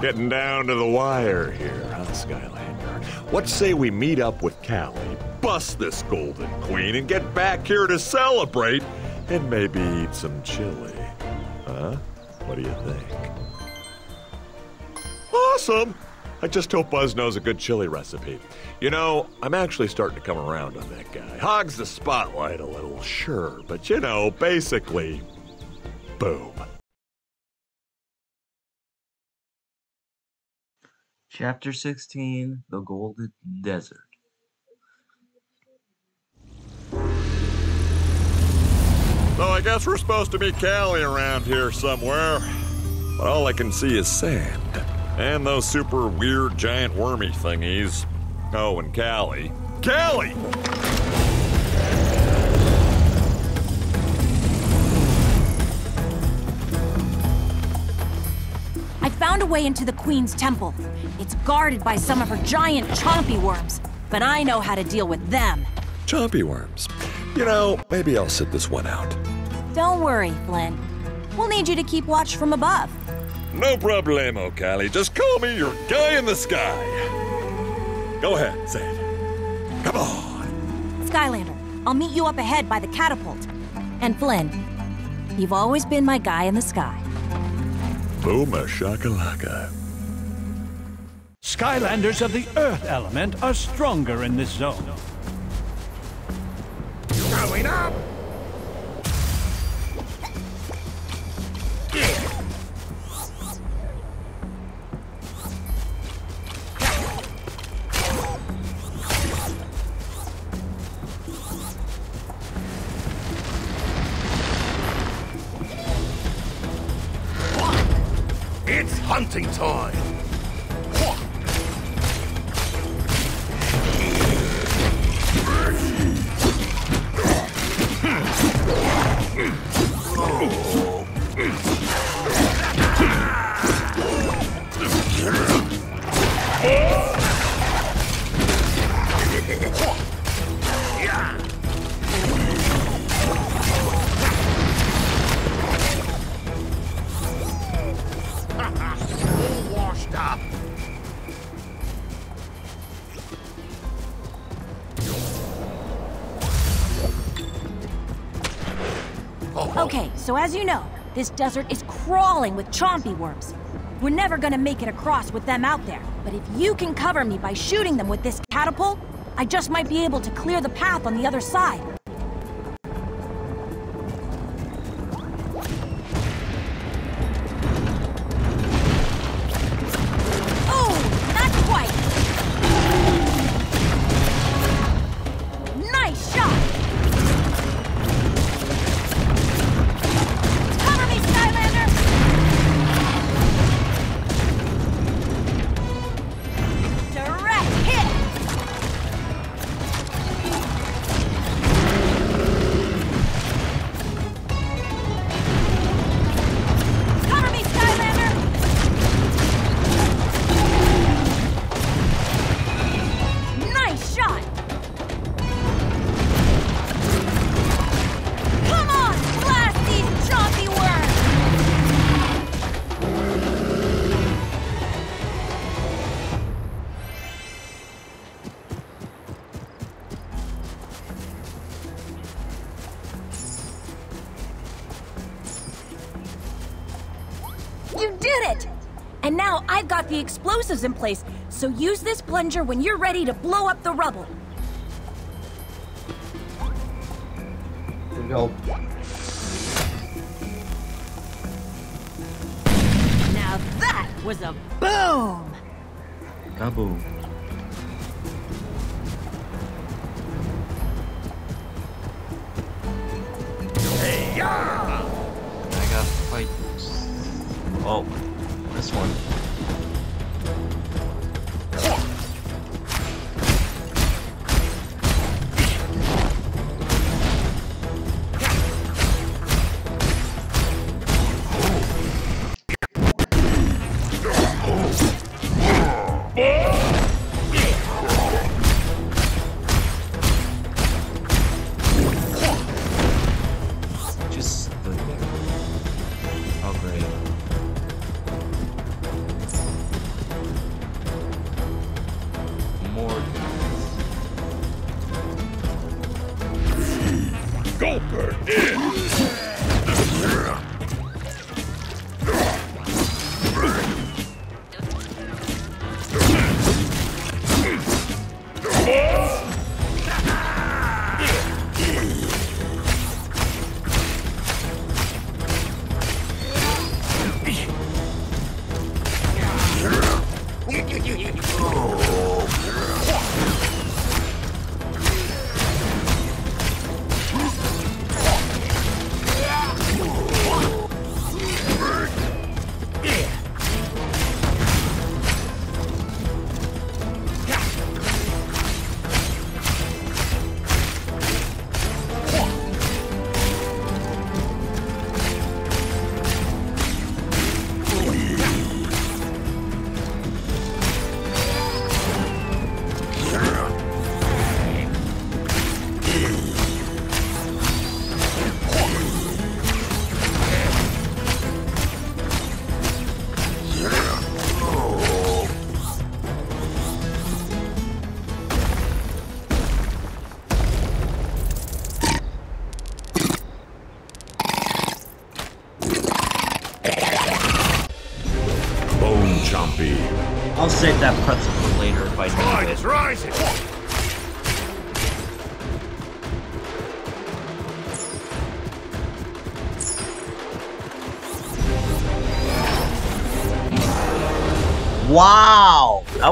Getting down to the wire here, huh, Skylander? What say we meet up with Callie, bust this Golden Queen, and get back here to celebrate, and maybe eat some chili? Huh? What do you think? Awesome! I just hope Buzz knows a good chili recipe. You know, I'm actually starting to come around on that guy. Hogs the spotlight a little, sure, but you know, basically, boom. Chapter 16 The Golden Desert. So I guess we're supposed to meet Callie around here somewhere. But all I can see is sand. And those super weird giant wormy thingies. Oh, and Callie. Callie! Found a way into the Queen's temple. It's guarded by some of her giant chompy worms, but I know how to deal with them. Chompy worms. You know, maybe I'll sit this one out. Don't worry, Flynn. We'll need you to keep watch from above. No problemo, Callie. Just call me your guy in the sky. Go ahead, say it. Come on. Skylander, I'll meet you up ahead by the catapult. And Flynn, you've always been my guy in the sky. Booma shakalaka. Skylanders of the Earth element are stronger in this zone. Going up! So as you know, this desert is crawling with chompy worms. We're never gonna make it across with them out there. But if you can cover me by shooting them with this catapult, I just might be able to clear the path on the other side. The explosives in place, so use this plunger when you're ready to blow up the rubble. Here we go. Now that was a boom! Kaboom.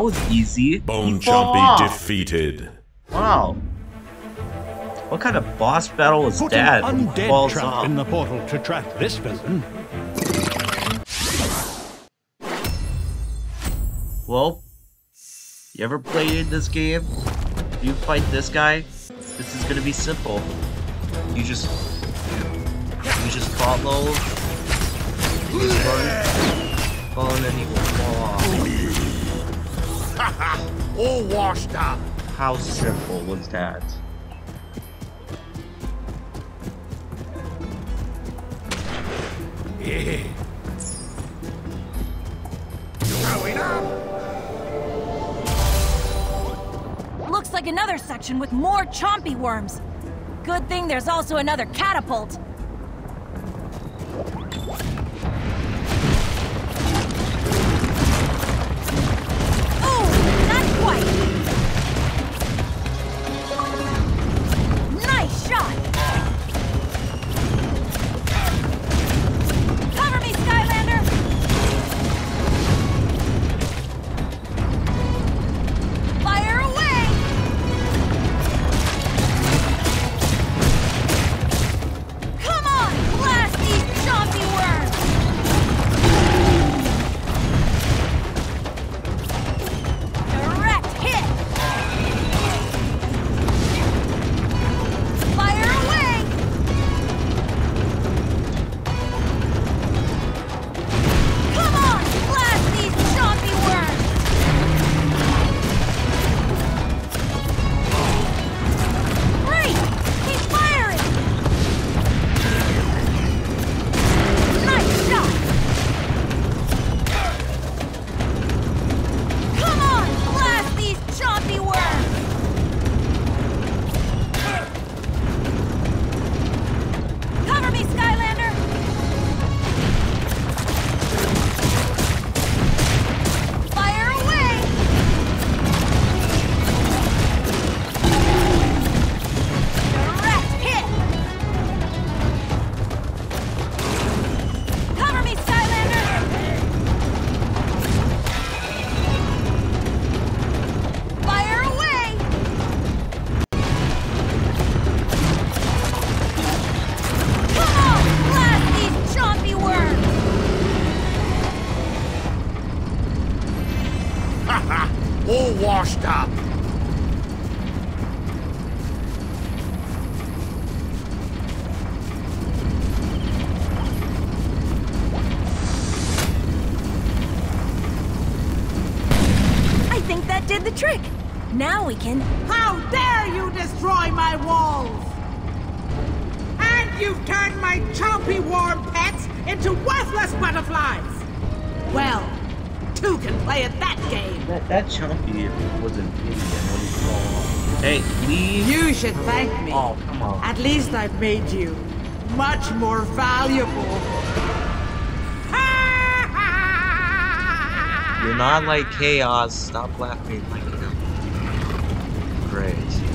That was easy. Bone He fell Chompy defeated. Wow. What kind of boss battle is Put that? an undead falls trap off? in the portal to trap this villain. Well, you ever played this game? You fight this guy? This is gonna be simple. You just you just follow. You just run. Follow and then you will fall off. All washed up. How simple was that? Yeah. Going up. Looks like another section with more chompy worms. Good thing there's also another catapult. Did the trick. Now we can. How dare you destroy my walls! And you've turned my chompy worm pets into worthless butterflies! Well, two can play at that game. That that Chompy was an idiot when he. Hey, leave. You should thank me. Oh, come on. At least I've made you much more valuable. You're not like Kaos. Stop laughing like him. Great.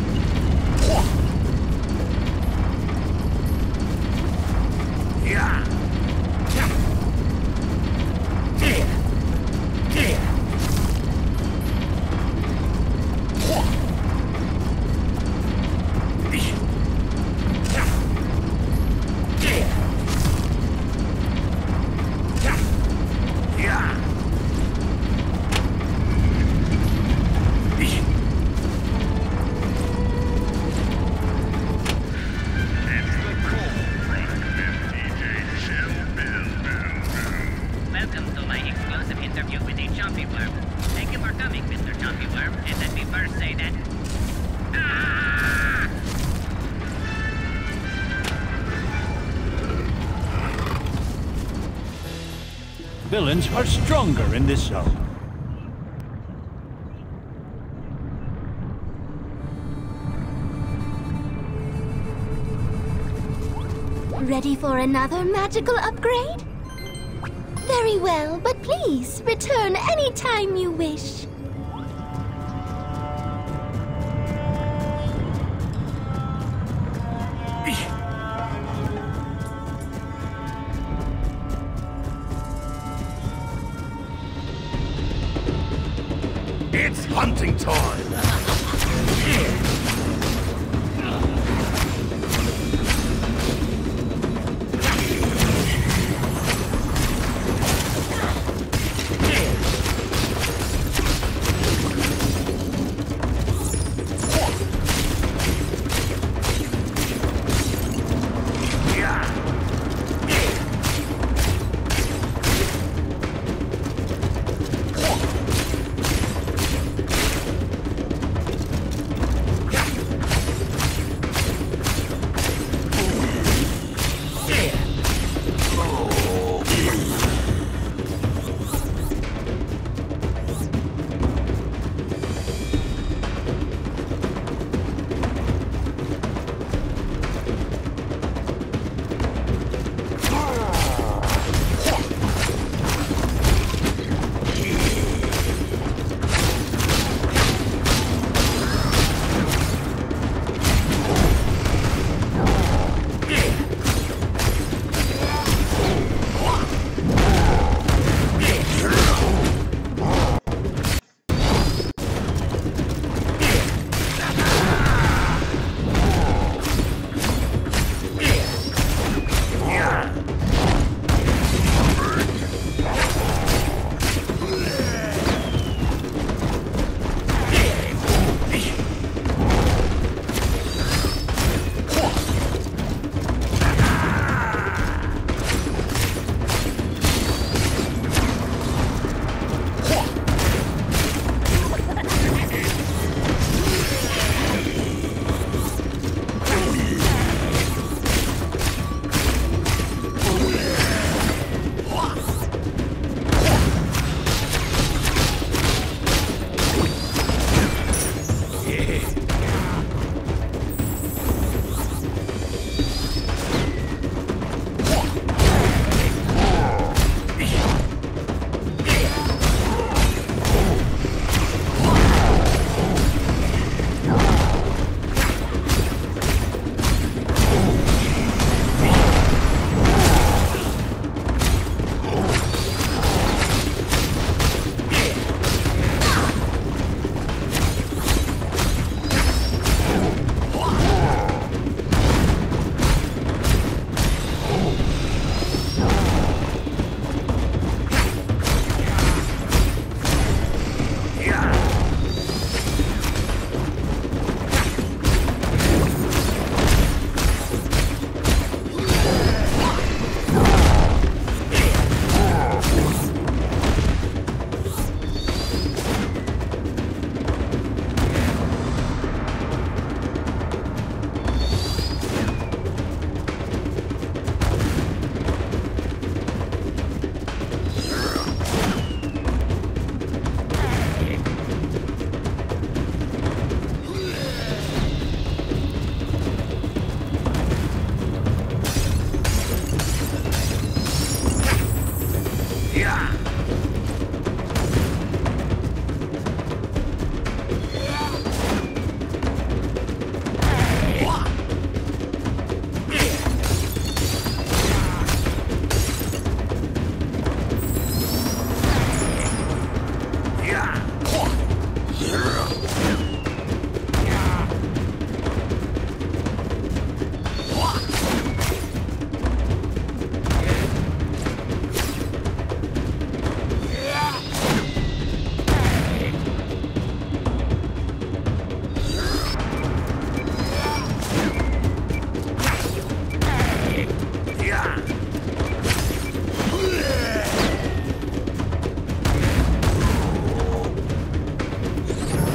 Interview with a Chompy Worm. Thank you for coming, Mr. Chompy Worm. And let me first say that. Ah! Villains are stronger in this zone. Ready for another magical upgrade? Very well, but please return any time you wish.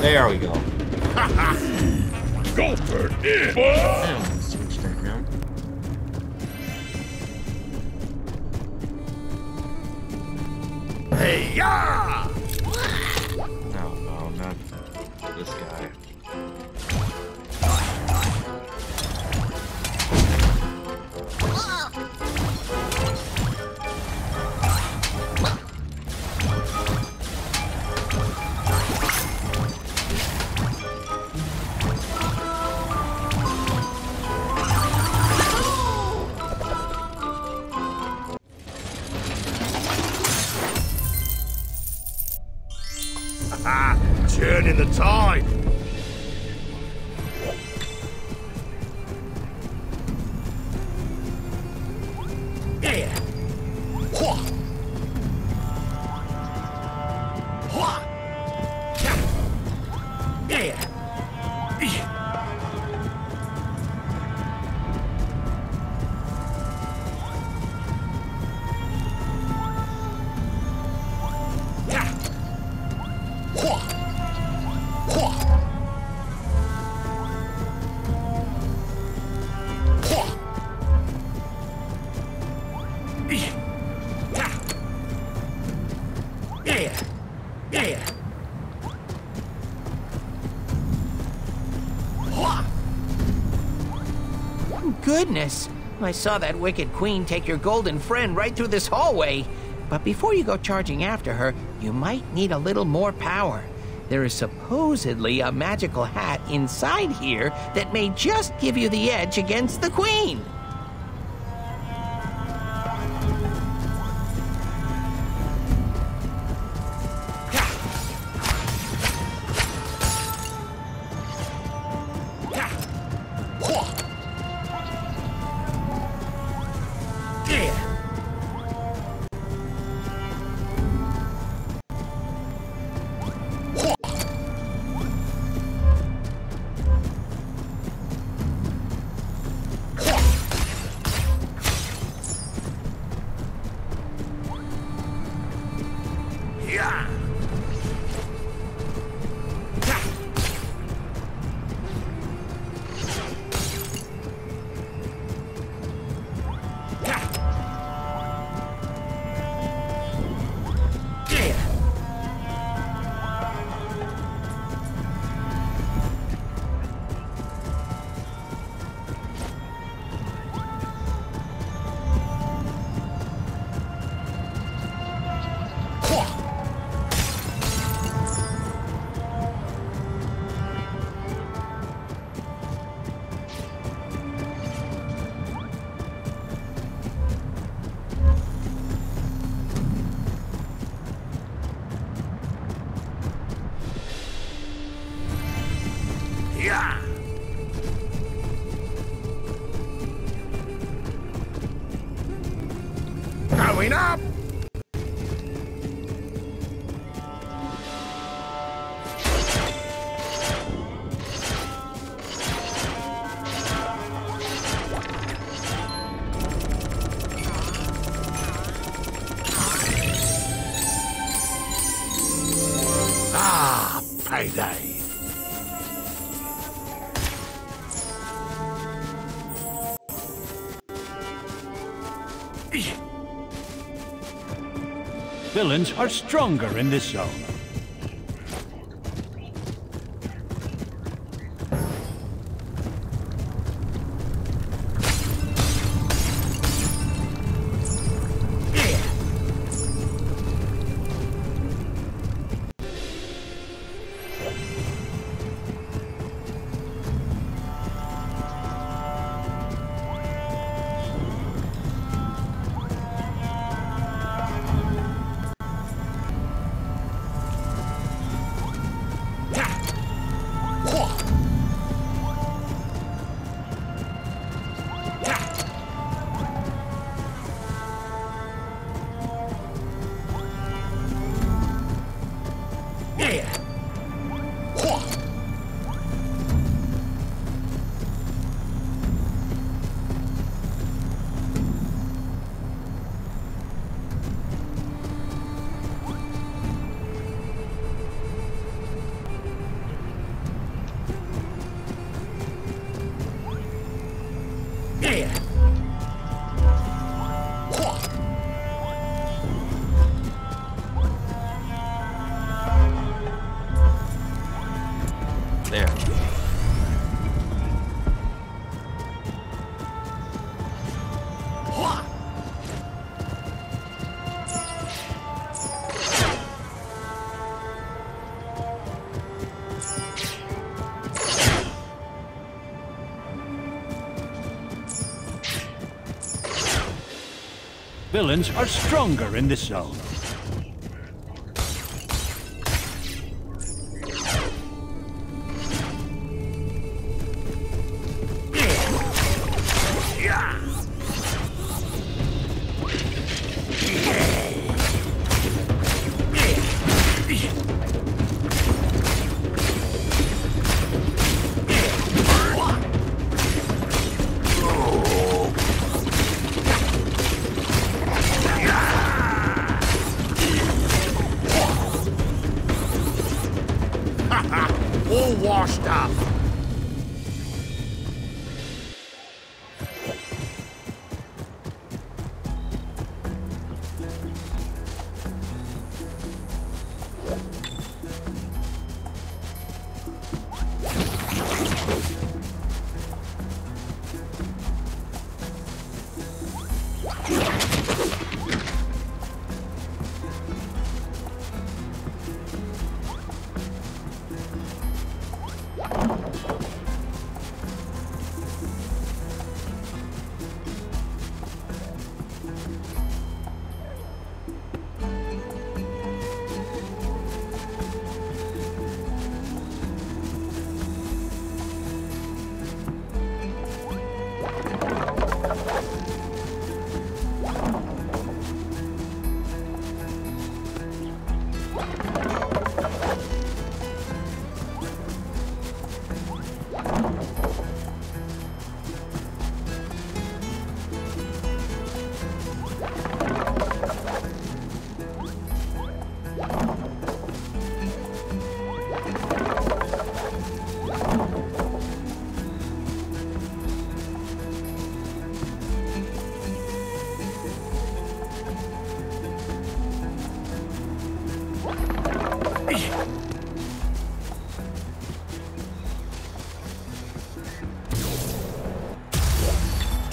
There we go. Go for it, boy! I don't want to switch that now. Hey, yeah! Goodness! I saw that wicked queen take your golden friend right through this hallway. But before you go charging after her, you might need a little more power. There is supposedly a magical hat inside here that may just give you the edge against the queen. Villains are stronger in this zone. Villains are stronger in this zone.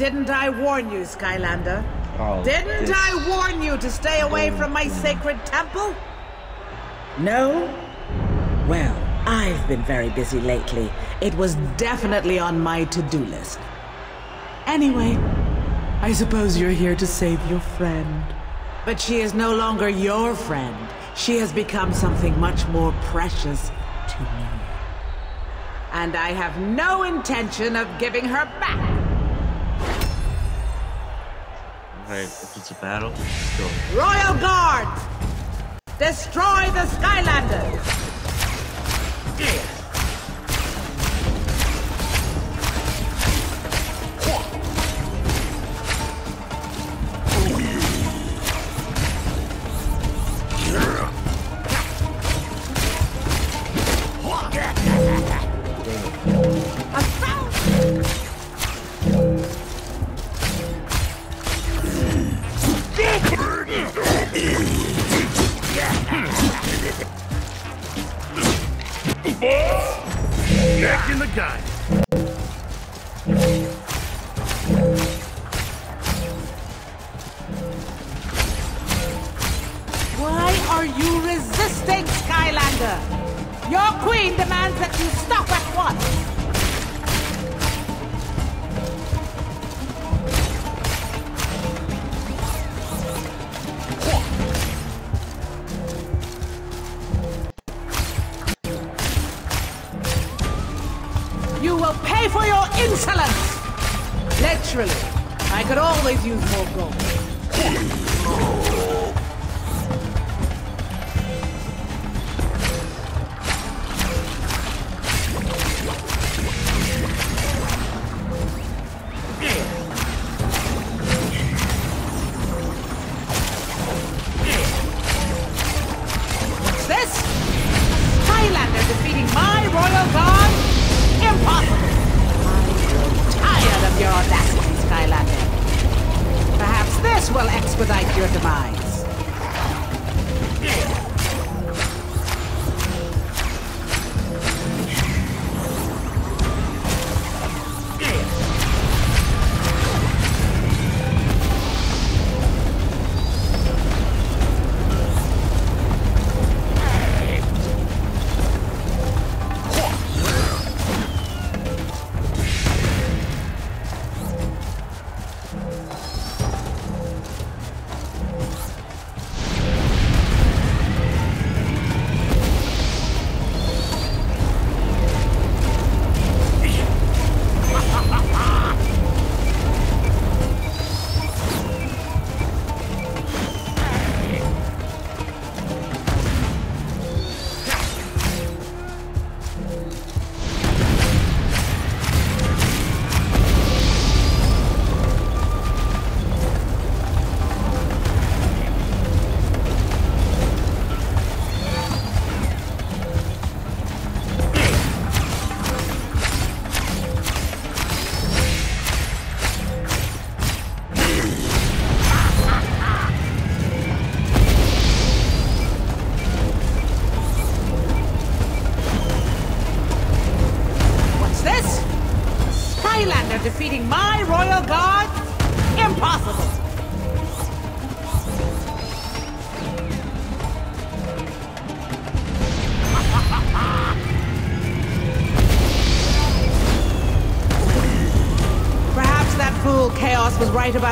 Didn't I warn you, Skylander? Oh, Didn't this- I warn you to stay away from my sacred temple? No? Well, I've been very busy lately. It was definitely on my to-do list. Anyway, I suppose you're here to save your friend. But she is no longer your friend. She has become something much more precious to me. And I have no intention of giving her back. It's a battle, let's go. Royal Guards! Destroy the Skylanders!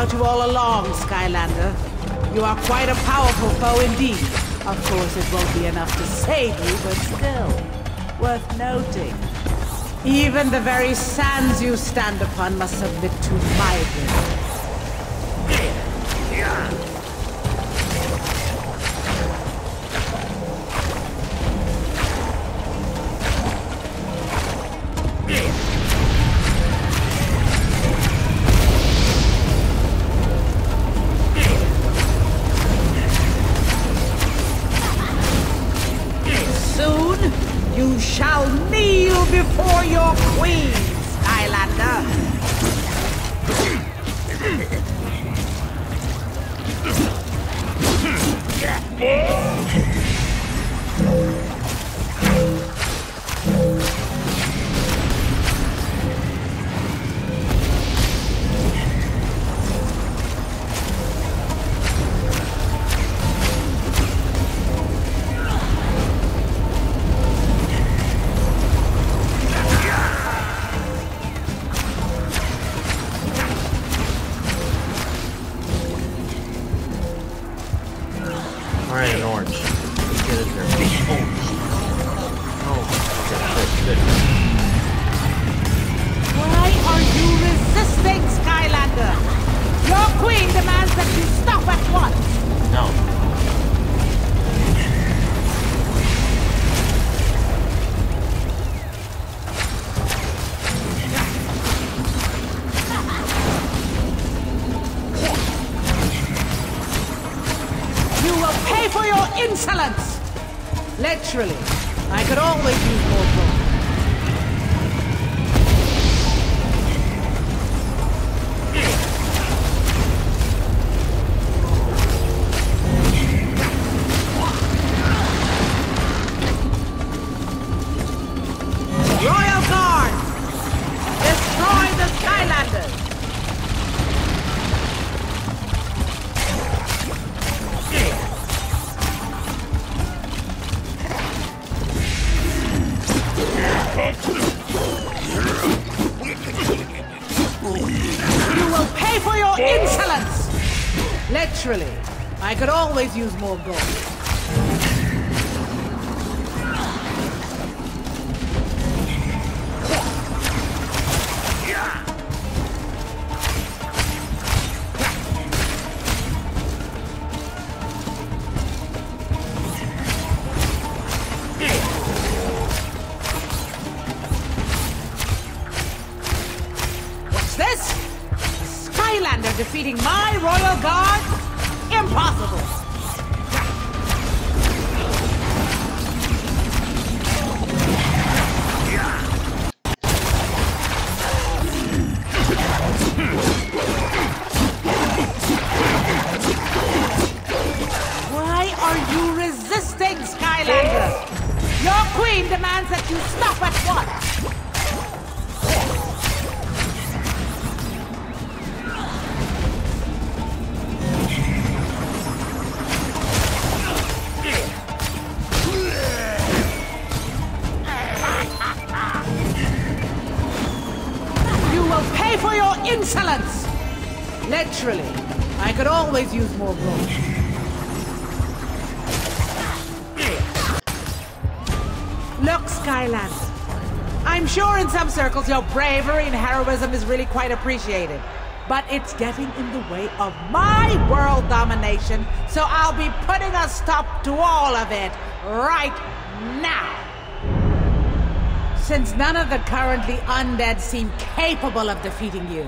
About you all along, Skylander. You are quite a powerful foe indeed. Of course, it won't be enough to save you, but still, worth noting. Even the very sands you stand upon must submit to my will. Always use more gold. What's this? Skylander defeating my royal guard? Circles your bravery and heroism is really quite appreciated. But it's getting in the way of my world domination, so I'll be putting a stop to all of it right now. Since none of the currently undead seem capable of defeating you,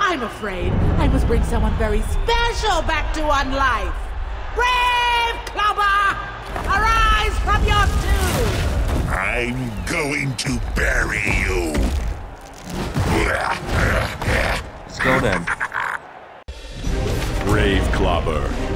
I'm afraid I must bring someone very special back to one life. Grave Clobber! Arise from your tomb! I'm going to bury you. Let's go then. Grave Clobber.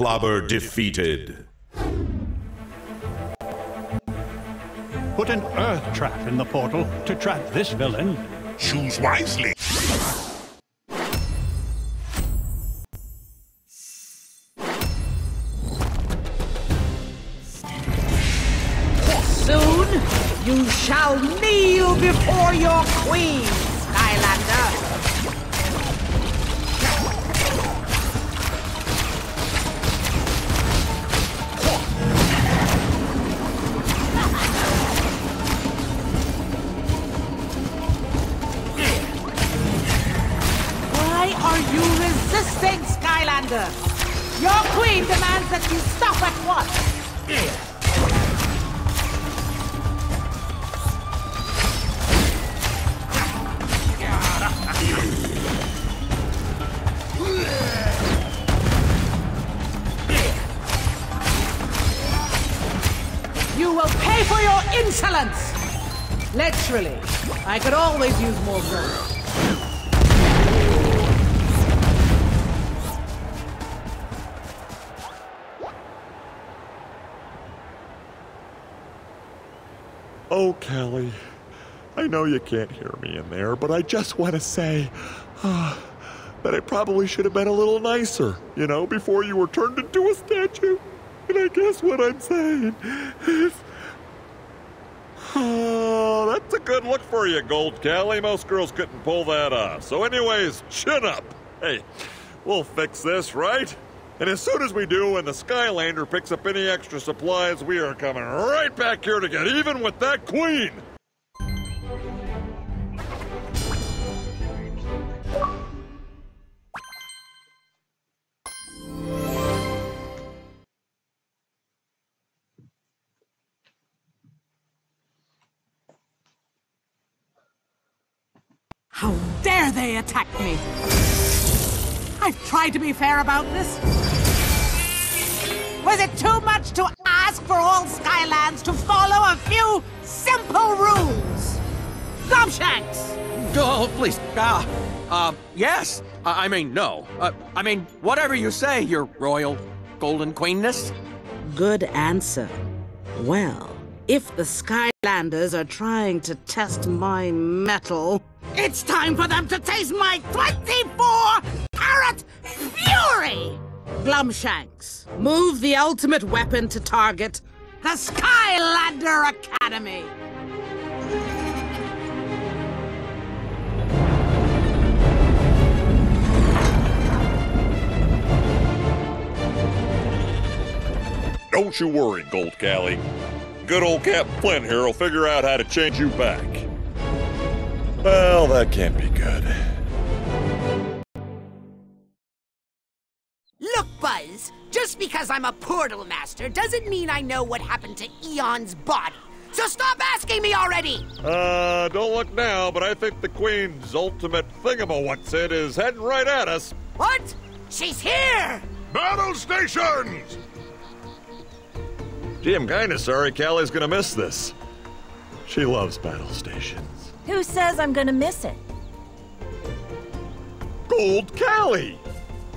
Clobber defeated. Put an earth trap in the portal to trap this villain. Choose wisely. Soon, you shall kneel before your queen, Literally. I could always use more gold. Oh, Callie, I know you can't hear me in there, but I just want to say uh, that I probably should have been a little nicer, you know, before you were turned into a statue. And I guess what I'm saying is. Oh, that's a good look for you, Gold Callie. Most girls couldn't pull that off. So, anyways, chin up. Hey, we'll fix this, right? And as soon as we do, and the Skylander picks up any extra supplies, we are coming right back here to get even with that queen. How dare they attack me! I've tried to be fair about this. Was it too much to ask for all Skylands to follow a few simple rules? Glumshanks! Oh, please. Ah, uh, yes. I I mean, no. Uh, I mean, whatever you say, your royal golden queenness. Good answer. Well, if the Skylanders are trying to test my metal, it's time for them to taste my 24 carat fury! Glumshanks, move the ultimate weapon to target the Skylander Academy! Don't you worry, Gold Callie. Good old Captain Flynn here will figure out how to change you back. Well, that can't be good. Look, Buzz, just because I'm a portal master doesn't mean I know what happened to Eon's body. So stop asking me already! Uh, don't look now, but I think the Queen's ultimate thingamawhatsit is heading right at us. What? She's here! Battle stations! Gee, I'm kinda sorry Callie's gonna miss this. She loves battle stations. Who says I'm gonna miss it? Gold Callie!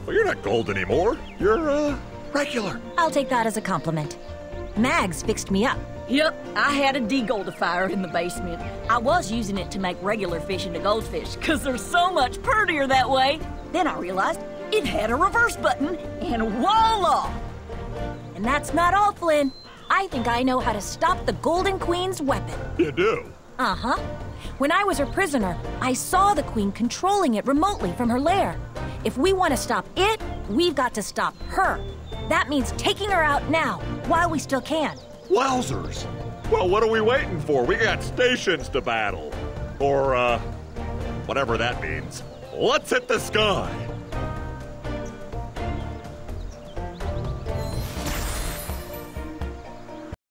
Well, you're not gold anymore. You're, uh, regular. I'll take that as a compliment. Mags fixed me up. Yep, I had a degoldifier in the basement. I was using it to make regular fish into goldfish, because they're so much prettier that way. Then I realized it had a reverse button, and voila! And that's not all, Flynn. I think I know how to stop the Golden Queen's weapon. You do? Uh huh. When I was her prisoner, I saw the Queen controlling it remotely from her lair. If we want to stop it, we've got to stop her. That means taking her out now, while we still can. Wowzers! Well, what are we waiting for? We got stations to battle. Or, uh, whatever that means. Let's hit the sky!